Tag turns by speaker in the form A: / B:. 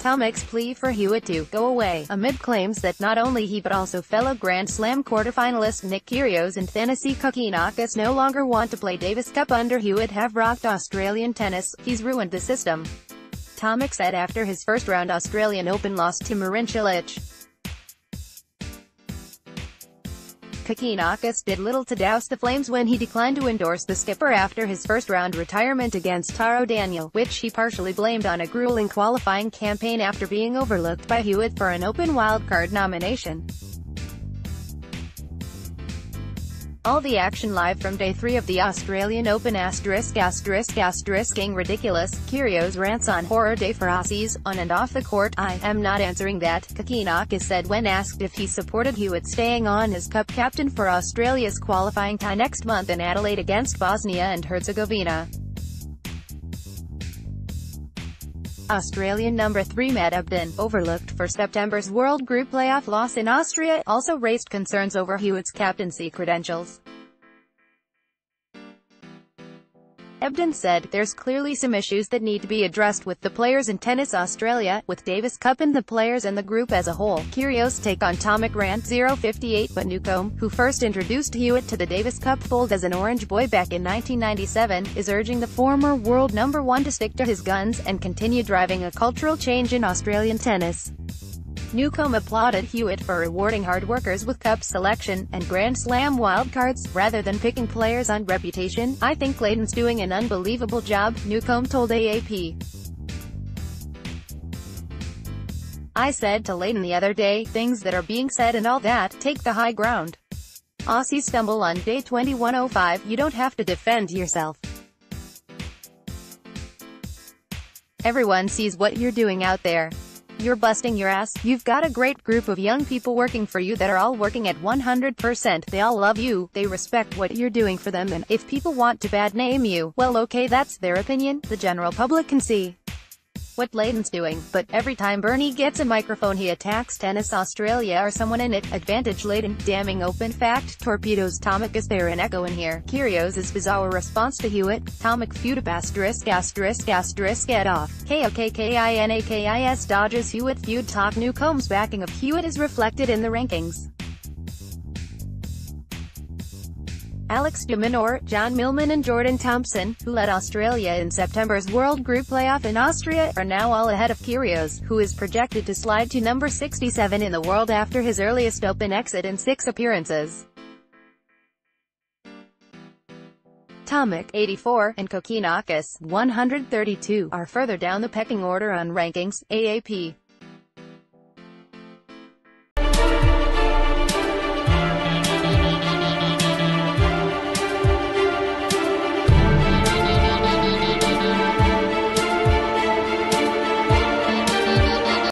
A: Tomic's plea for Hewitt to go away, amid claims that not only he but also fellow Grand Slam quarterfinalist Nick Kyrgios and Thanasi Kokkinakis no longer want to play Davis Cup under Hewitt have rocked Australian tennis, he's ruined the system. Tomic said after his first-round Australian Open loss to Marin Cilic. Kokkinakis did little to douse the flames when he declined to endorse the skipper after his first-round retirement against Taro Daniel, which he partially blamed on a grueling qualifying campaign after being overlooked by Hewitt for an open wildcard nomination. All the action live from day 3 of the Australian Open asterisk asterisk asterisking ridiculous, Kyrgios rants on horror day for Aussies, on and off the court, I am not answering that, Kokkinakis said when asked if he supported Hewitt staying on as cup captain for Australia's qualifying tie next month in Adelaide against Bosnia and Herzegovina. Australian number 3 Matt Ebden, overlooked for September's World Group playoff loss in Austria, also raised concerns over Hewitt's captaincy credentials. Ebden said, there's clearly some issues that need to be addressed with the players in Tennis Australia, with Davis Cup and the players and the group as a whole. Kyrgios take on Tomic Rant 058 but Newcombe, who first introduced Hewitt to the Davis Cup fold as an Orange boy back in 1997, is urging the former world number one to stick to his guns and continue driving a cultural change in Australian tennis. Newcombe applauded Hewitt for rewarding hard workers with cup selection and Grand Slam wildcards, rather than picking players on reputation. I think Lleyton's doing an unbelievable job, Newcombe told AAP. I said to Lleyton the other day, things that are being said and all that, take the high ground. Aussie stumble on day 2105, you don't have to defend yourself. Everyone sees what you're doing out there. You're busting your ass, you've got a great group of young people working for you that are all working at 100%, they all love you, they respect what you're doing for them. And, if people want to bad name you, well okay that's their opinion, the general public can see what Lleyton's doing, but every time Bernie gets a microphone he attacks Tennis Australia or someone in it. Advantage Lleyton, damning open fact, torpedoes. Tomic is there. An echo in here. Kyrgios is bizarre. Response to Hewitt, Tomic feud. Asterisk asterisk asterisk. Get off. KOKKINAKIS Dodgers. Hewitt feud. Talk. Newcombe's backing of Hewitt is reflected in the rankings. Alex de Minaur, John Millman and Jordan Thompson, who led Australia in September's World Group playoff in Austria, are now all ahead of Kyrgios, who is projected to slide to number 67 in the world after his earliest Open exit in six appearances. Tomic, 84, and Kokkinakis, 132, are further down the pecking order on rankings, AAP.